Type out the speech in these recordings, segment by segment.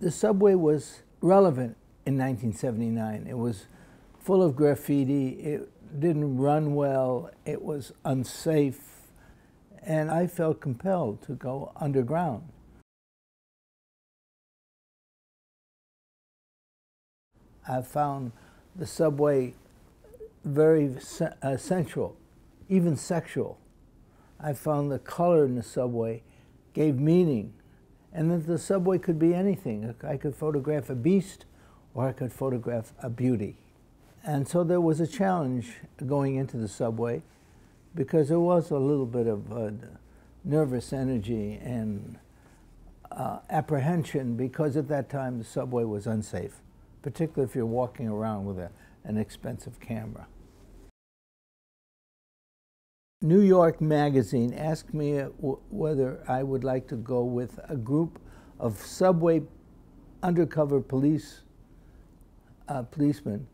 The subway was relevant in 1979. It was full of graffiti. It didn't run well. It was unsafe. And I felt compelled to go underground. I found the subway very uh, sensual, even sexual. I found the color in the subway gave meaning, and that the subway could be anything. I could photograph a beast, or I could photograph a beauty. And so there was a challenge going into the subway because there was a little bit of uh, nervous energy and uh, apprehension because at that time the subway was unsafe particularly if you're walking around with a, an expensive camera. New York Magazine asked me whether I would like to go with a group of subway undercover police uh, policemen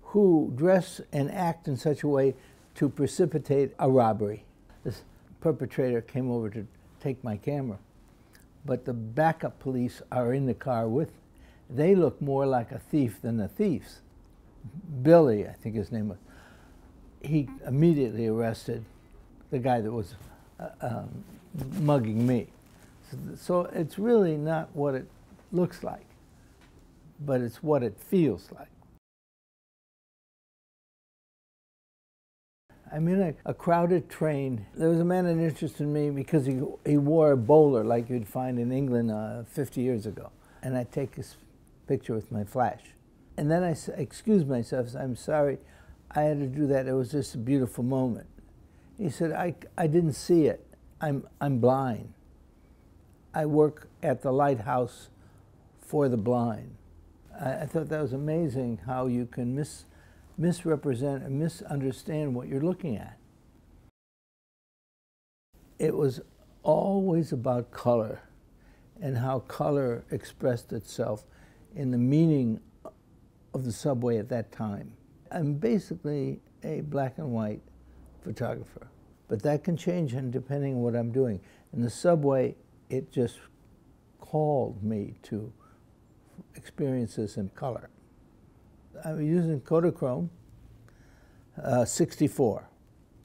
who dress and act in such a way to precipitate a robbery. This perpetrator came over to take my camera, but the backup police are in the car with they look more like a thief than the thieves. Billy, I think his name was, he immediately arrested the guy that was uh, um, mugging me. So, so it's really not what it looks like, but it's what it feels like. I'm in a, a, crowded train. There was a man that interested in me because he, he wore a bowler like you'd find in England uh, 50 years ago. And I take his picture with my flash. And then I excuse myself, I'm sorry, I had to do that. It was just a beautiful moment. He said, I, I didn't see it. I'm, I'm blind. I work at the lighthouse for the blind. I, I thought that was amazing how you can mis, misrepresent and misunderstand what you're looking at. It was always about color and how color expressed itself in the meaning of the subway at that time. I'm basically a black and white photographer, but that can change and depending on what I'm doing. In the subway, it just called me to experiences in color. I'm using Kodachrome uh, 64.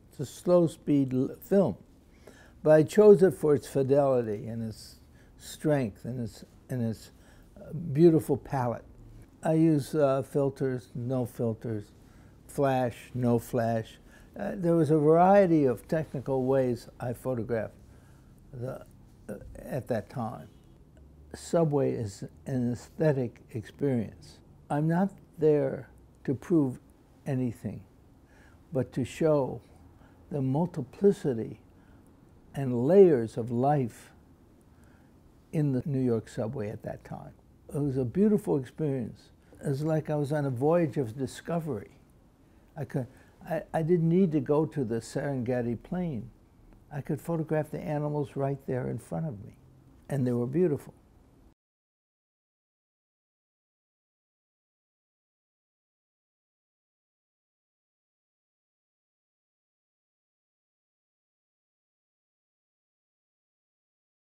It's a slow speed film, but I chose it for its fidelity and its strength and its, and its beautiful palette. I use uh, filters, no filters, flash, no flash. Uh, there was a variety of technical ways I photographed the, uh, at that time. Subway is an aesthetic experience. I'm not there to prove anything, but to show the multiplicity and layers of life in the New York subway at that time it was a beautiful experience. It was like I was on a voyage of discovery. I, could, I, I didn't need to go to the Serengeti plain. I could photograph the animals right there in front of me, and they were beautiful.